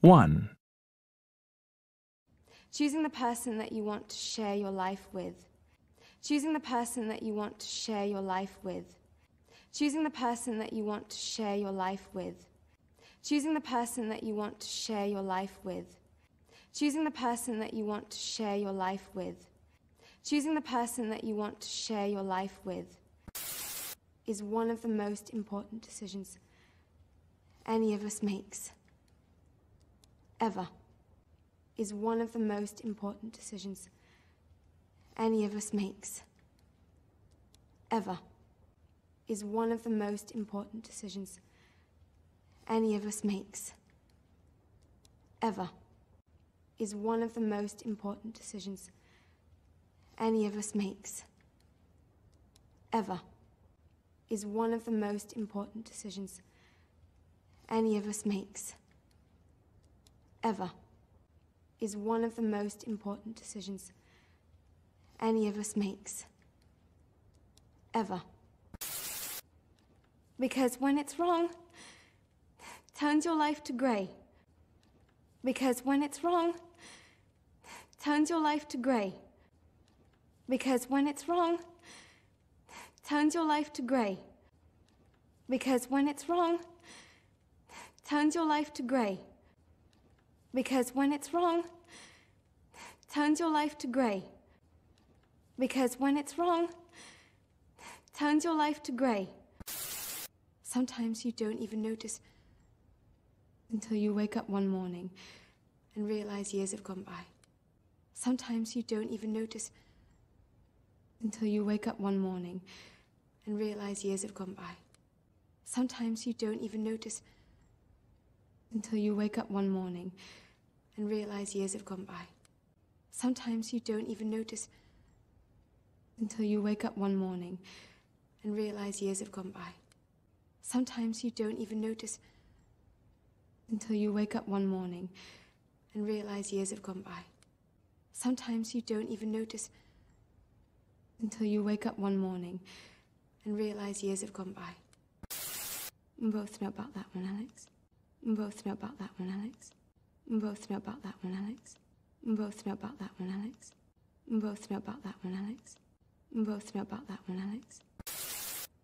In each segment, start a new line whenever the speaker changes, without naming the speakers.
1,
Choosing the person that you want to share your life with. Choosing the person that you want to share your life with. Choosing the person that you want to share your life with. Choosing the person that you want to share your life with. Choosing the person that you want to share your life with. Choosing the person that you want to share your life with is one of the most important decisions any of us makes. Ever. Is one of the most important decisions any of us makes. Ever. Is one of the most important decisions any of us makes. Ever. Is one of the most important decisions any of us makes. Ever. Is one of the most important decisions any of us makes. Ever. Is one of the most important decisions any of us makes. Ever. Because when it's wrong, turns your life to grey. Because when it's wrong, turns your life to grey. Because when it's wrong, turns your life to grey. Because when it's wrong, turns your life to grey. Because when it's wrong, turns your life to grey. Because when it's wrong, turns your life to grey. Sometimes you don't even notice until you wake up one morning and realize years have gone by. Sometimes you don't even notice until you wake up one morning and realize years have gone by. Sometimes you don't even notice until you wake up one morning and realize years have gone by. Sometimes you don't even notice until you wake up one morning and realize years have gone by. Sometimes you don't even notice until you wake up one morning and realize years have gone by. Sometimes you don't even notice until you wake up one morning and realize years have gone by. We both know about that one, Alex. We both know about that one, Alex. We both know about that one, Alex. We both know about that one, Alex. We both know about that one, Alex. Both know about that one, Alex.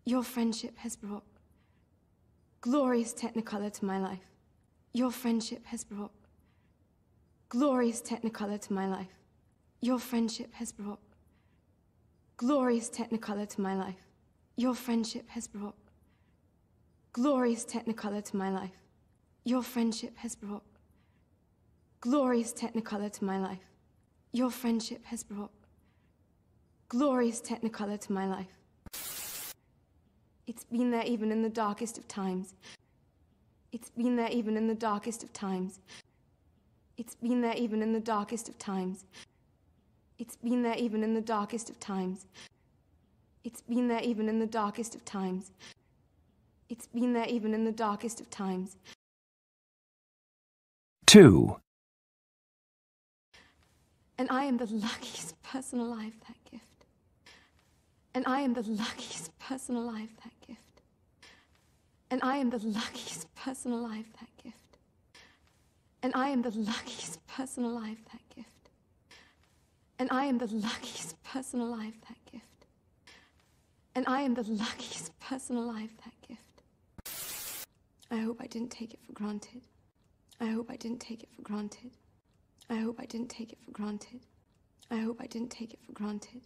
Your friendship has brought glorious technicolor to my life. Your friendship has brought glorious technicolor to my life. Your friendship has brought glorious technicolor to my life. Your friendship has brought glorious technicolor to my life. Your friendship has brought glorious technicolor to my life. Your friendship has brought glorious technicolor to my life. It's been there even in the darkest of times. It's been there even in the darkest of times. It's been there even in the darkest of times. It's been there even in the darkest of times. It's been there even in the darkest of times. It's been there even in the darkest of times.
2,
And I am the luckiest person alive, that gift. And I am the luckiest person alive, that gift. And I am the luckiest person alive, that gift. And I am the luckiest person alive, that gift. And I am the luckiest person alive, that gift. And I am the luckiest person alive, that gift. I hope I didn't take it for granted. I hope I didn't take it for granted. I hope I didn't take it for granted. I hope I didn't take it for granted.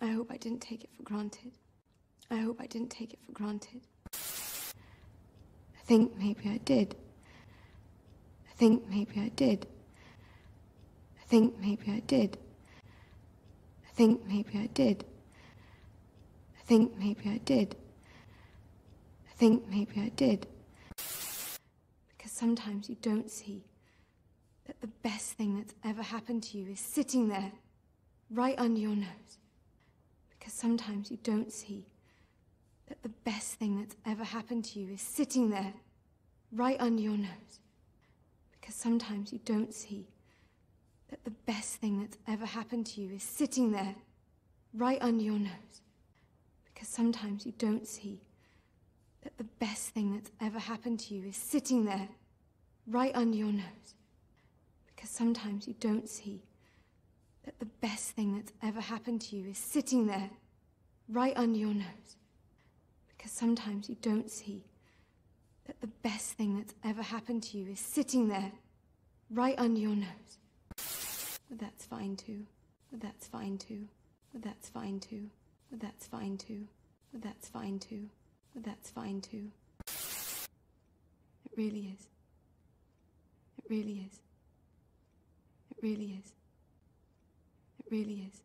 I hope I didn't take it for granted. I hope I didn't take it for granted. I think maybe I did. I think maybe I did. I think maybe I did. I think maybe I did. I think maybe I did. I think maybe I did. Sometimes you don't see that the best thing that's ever happened to you is sitting there, right under your nose. Because sometimes you don't see that the best thing that's ever happened to you is sitting there, right under your nose. Because sometimes you don't see that the best thing that's ever happened to you is sitting there, right under your nose. Because sometimes you don't see that the best thing that's ever happened to you is sitting there, right under your nose. Because sometimes you don't see that the best thing that's ever happened to you is sitting there, right under your nose. Because sometimes you don't see that the best thing that's ever happened to you is sitting there, right under your nose. But that's fine too. But that's fine too. But that's fine too. But that's fine too. But that's fine too. But that's fine too. It really is. It really is. It really is. It really is.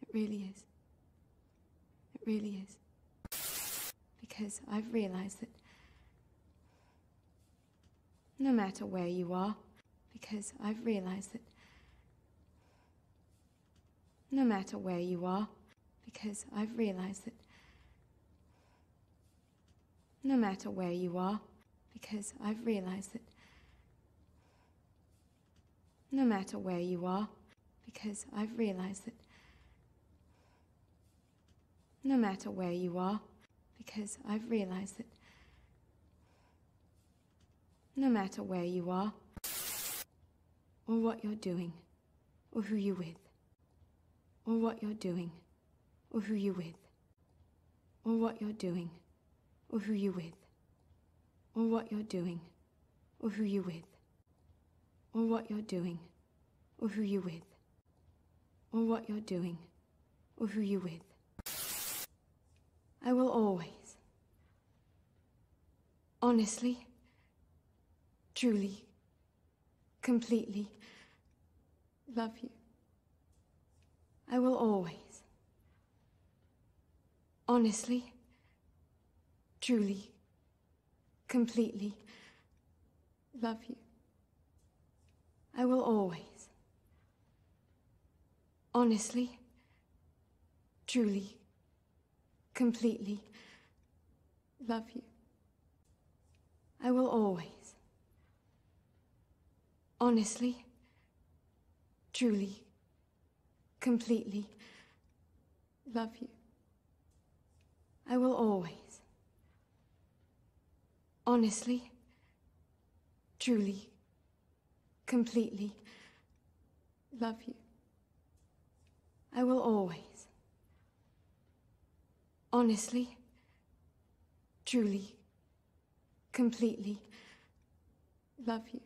It really is. It really is. Because I've realized that no matter where you are, because I've realized that no matter where you are, because I've realized that no matter where you are, because I've realized that no matter where you are, because I've realized that no matter where you are, because I've realized that no matter where you are, or what you're doing, or who you're with, or what you're doing, or who you're with, or what you're doing, or who you're with, or what you're doing, or who you're with, or what you're doing, or who you're with, or what you're doing, or who you're with. I will always, honestly, truly, completely love you. I will always, honestly, truly, completely love you. I will always, honestly, truly, completely love you. I will always, honestly, truly, completely love you. I will always, honestly, truly, completely love you. I will always, honestly, truly, completely love you.